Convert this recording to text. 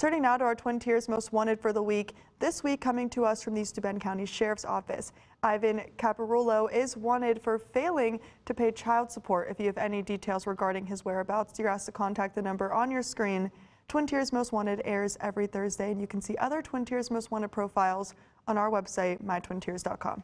Turning now to our Twin Tiers Most Wanted for the week. This week, coming to us from the Steuben County Sheriff's Office, Ivan Caparulo is wanted for failing to pay child support. If you have any details regarding his whereabouts, you're asked to contact the number on your screen. Twin Tiers Most Wanted airs every Thursday, and you can see other Twin Tiers Most Wanted profiles on our website, mytwintiers.com.